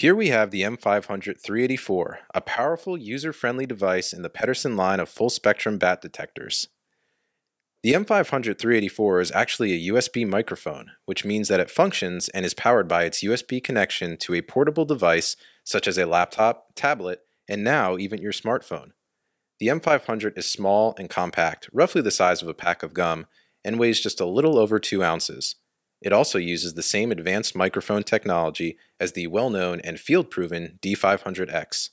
Here we have the M500 384, a powerful user-friendly device in the Pettersson line of full-spectrum bat detectors. The M500 384 is actually a USB microphone, which means that it functions and is powered by its USB connection to a portable device such as a laptop, tablet, and now even your smartphone. The M500 is small and compact, roughly the size of a pack of gum, and weighs just a little over 2 ounces. It also uses the same advanced microphone technology as the well-known and field-proven D500X.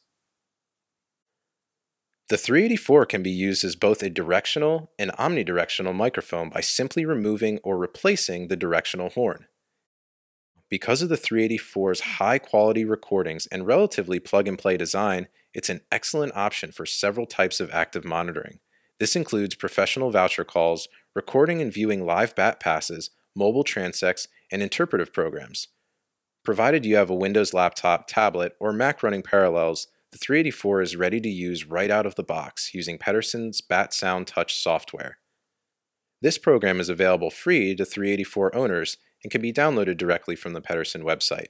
The 384 can be used as both a directional and omnidirectional microphone by simply removing or replacing the directional horn. Because of the 384's high quality recordings and relatively plug and play design, it's an excellent option for several types of active monitoring. This includes professional voucher calls, recording and viewing live bat passes, mobile transects, and interpretive programs. Provided you have a Windows laptop, tablet, or Mac running Parallels, the 384 is ready to use right out of the box using Pettersson's Bat Sound Touch software. This program is available free to 384 owners and can be downloaded directly from the Pettersson website.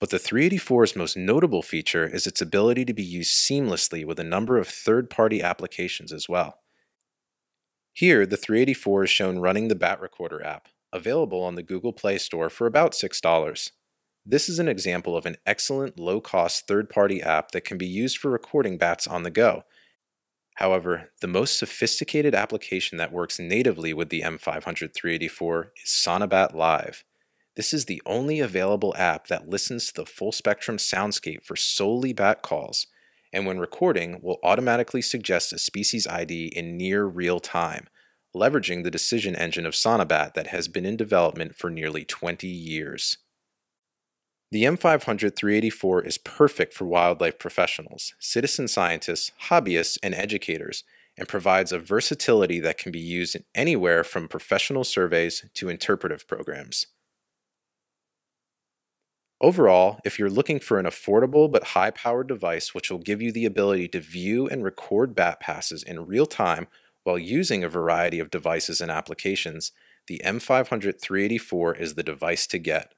But the 384's most notable feature is its ability to be used seamlessly with a number of third-party applications as well. Here, the 384 is shown running the Bat Recorder app, available on the Google Play Store for about $6. This is an example of an excellent low-cost third-party app that can be used for recording bats on the go. However, the most sophisticated application that works natively with the M500 384 is Sonobat Live. This is the only available app that listens to the full spectrum soundscape for solely bat calls and when recording will automatically suggest a species ID in near real time, leveraging the decision engine of Sonobat that has been in development for nearly 20 years. The M500 384 is perfect for wildlife professionals, citizen scientists, hobbyists, and educators, and provides a versatility that can be used anywhere from professional surveys to interpretive programs. Overall, if you're looking for an affordable but high-powered device which will give you the ability to view and record bat passes in real time while using a variety of devices and applications, the M500 384 is the device to get.